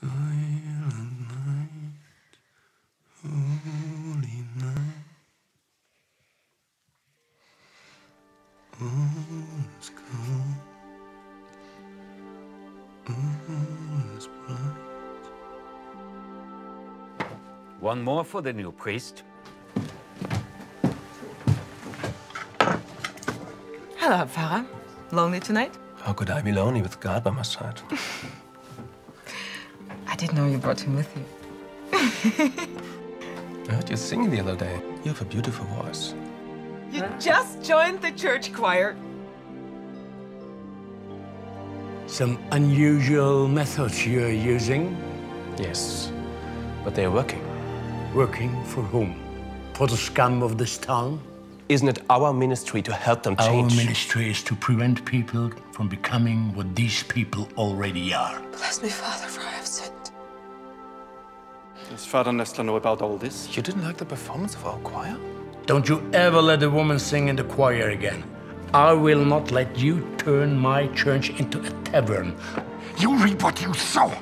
Silent night, holy night. All is calm, all is bright. One more for the new priest. Hello, Farah. Lonely tonight? How could I be lonely with God by my side? I didn't know you brought him with you. I heard you singing the other day. You have a beautiful voice. You just joined the church choir. Some unusual methods you're using. Yes, but they're working. Working for whom? For the scum of this town? Isn't it our ministry to help them change? Our ministry is to prevent people from becoming what these people already are. Bless me, Father, for I have sinned. Does Father Noestler know about all this? You didn't like the performance of our choir? Don't you ever let a woman sing in the choir again. I will not let you turn my church into a tavern. You reap what you sow.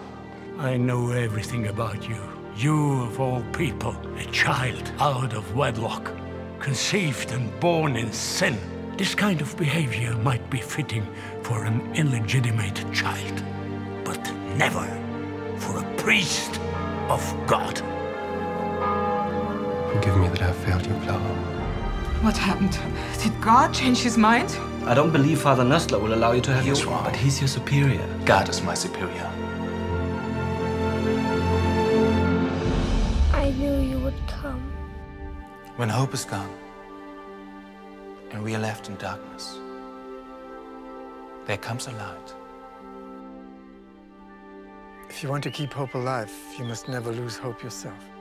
I know everything about you. You, of all people, a child out of wedlock, conceived and born in sin. This kind of behavior might be fitting for an illegitimate child, but never for a priest of God. Forgive me that I failed you, Clara. What happened? Did God change his mind? I don't believe Father Noestler will allow you to have He's your... wrong. But he's your superior. God is my superior. I knew you would come. When hope is gone, and we are left in darkness, there comes a light. If you want to keep hope alive, you must never lose hope yourself.